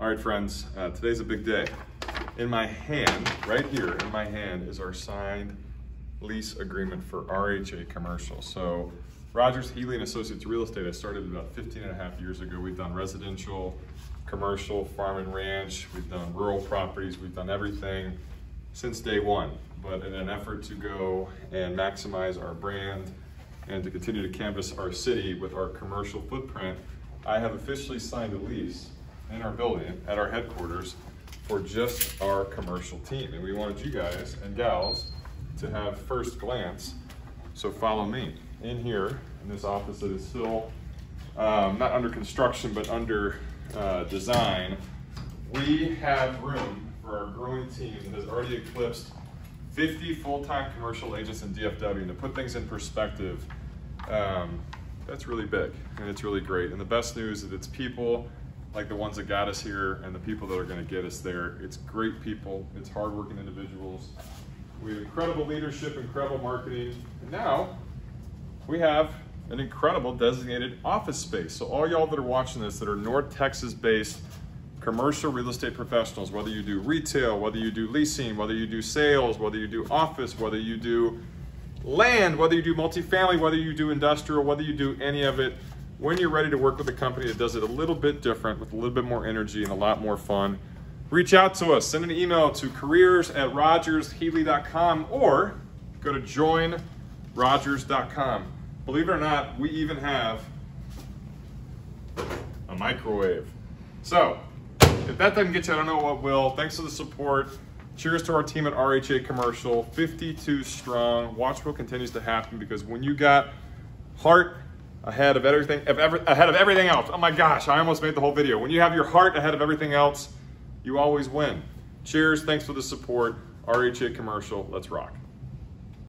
All right, friends, uh, today's a big day. In my hand, right here in my hand, is our signed lease agreement for RHA Commercial. So Rogers, Healy and Associates Real Estate, I started about 15 and a half years ago. We've done residential, commercial, farm and ranch. We've done rural properties. We've done everything since day one. But in an effort to go and maximize our brand and to continue to canvas our city with our commercial footprint, I have officially signed a lease in our building at our headquarters for just our commercial team. And we wanted you guys and gals to have first glance. So follow me in here in this office that is still um, not under construction, but under uh, design. We have room for our growing team that has already eclipsed 50 full-time commercial agents in DFW. And to put things in perspective, um, that's really big and it's really great. And the best news is it's people like the ones that got us here and the people that are going to get us there. It's great people, it's hardworking individuals. We have incredible leadership, incredible marketing, and now we have an incredible designated office space. So all y'all that are watching this that are North Texas based commercial real estate professionals, whether you do retail, whether you do leasing, whether you do sales, whether you do office, whether you do land, whether you do multifamily, whether you do industrial, whether you do any of it, when you're ready to work with a company that does it a little bit different with a little bit more energy and a lot more fun, reach out to us. Send an email to careers at rogershealy.com or go to joinrogers.com. Believe it or not, we even have a microwave. So, if that doesn't get you, I don't know what will. Thanks for the support. Cheers to our team at RHA Commercial, 52 strong. Watch what continues to happen because when you got heart ahead of everything, ahead of everything else, oh my gosh, I almost made the whole video. When you have your heart ahead of everything else, you always win. Cheers, thanks for the support. RHA Commercial, let's rock.